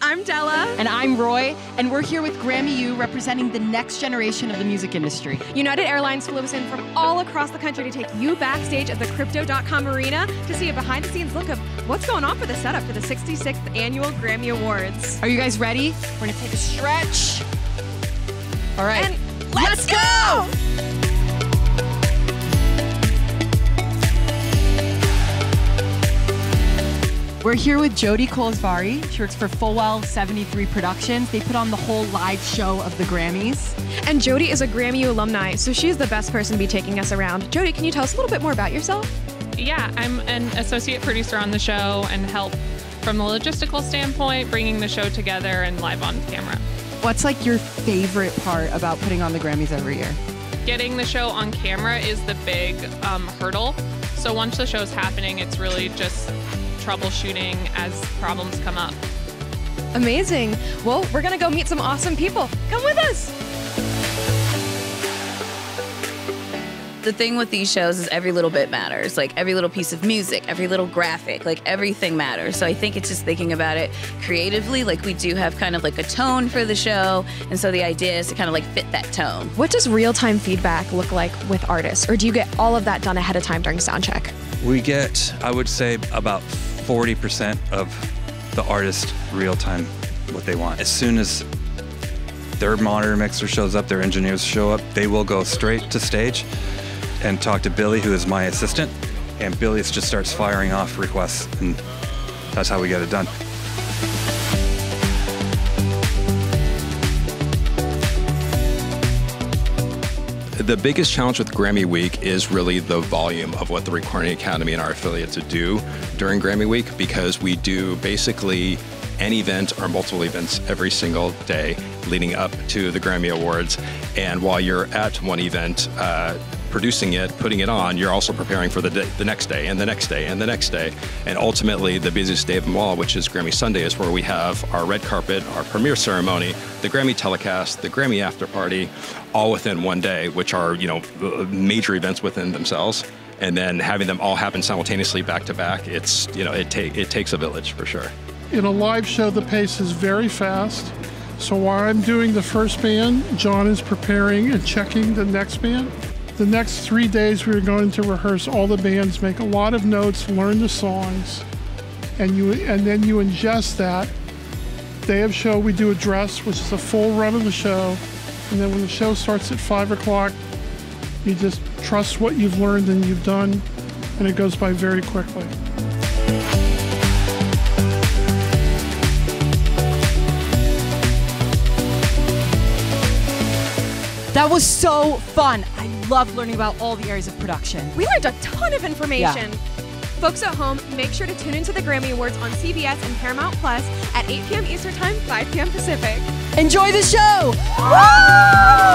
I'm Della. And I'm Roy, and we're here with Grammy U representing the next generation of the music industry. United Airlines flew us in from all across the country to take you backstage at the Crypto.com Arena to see a behind the scenes look of what's going on for the setup for the 66th Annual Grammy Awards. Are you guys ready? We're gonna take a stretch. All right. And let's, let's go! We're here with Jody Kolesbari. She works for Fulwell 73 Productions. They put on the whole live show of the Grammys. And Jody is a Grammy alumni, so she's the best person to be taking us around. Jody, can you tell us a little bit more about yourself? Yeah, I'm an associate producer on the show and help from the logistical standpoint, bringing the show together and live on camera. What's like your favorite part about putting on the Grammys every year? Getting the show on camera is the big um, hurdle. So once the show's happening, it's really just troubleshooting as problems come up. Amazing. Well, we're going to go meet some awesome people. Come with us. The thing with these shows is every little bit matters. Like every little piece of music, every little graphic, like everything matters. So I think it's just thinking about it creatively. Like we do have kind of like a tone for the show. And so the idea is to kind of like fit that tone. What does real time feedback look like with artists? Or do you get all of that done ahead of time during sound check? We get, I would say, about 40% of the artist real time what they want. As soon as their monitor mixer shows up, their engineers show up, they will go straight to stage and talk to Billy, who is my assistant. And Billy just starts firing off requests, and that's how we get it done. The biggest challenge with Grammy Week is really the volume of what the Recording Academy and our affiliates do during Grammy Week because we do basically an event or multiple events every single day leading up to the Grammy Awards. And while you're at one event, uh, producing it, putting it on, you're also preparing for the day, the next day and the next day and the next day. And ultimately, the busiest day of them all, which is Grammy Sunday, is where we have our red carpet, our premiere ceremony, the Grammy telecast, the Grammy after party, all within one day, which are you know uh, major events within themselves. And then having them all happen simultaneously back to back, it's you know it, ta- it takes a village for sure. In a live show, the pace is very fast. So while I'm doing the first band, John is preparing and checking the next band. The next three days, we are going to rehearse all the bands, make a lot of notes, learn the songs, and you and then you ingest that. Day of show, we do a dress, which is a full run of the show, and then when the show starts at five o'clock, you just trust what you've learned and you've done, and it goes by very quickly. That was so fun. I love learning about all the areas of production. We learned a ton of information. Yeah. Folks at home, make sure to tune into the Grammy Awards on CBS and Paramount Plus at 8 p.m. Eastern Time, 5 p.m. Pacific. Enjoy the show! Woo!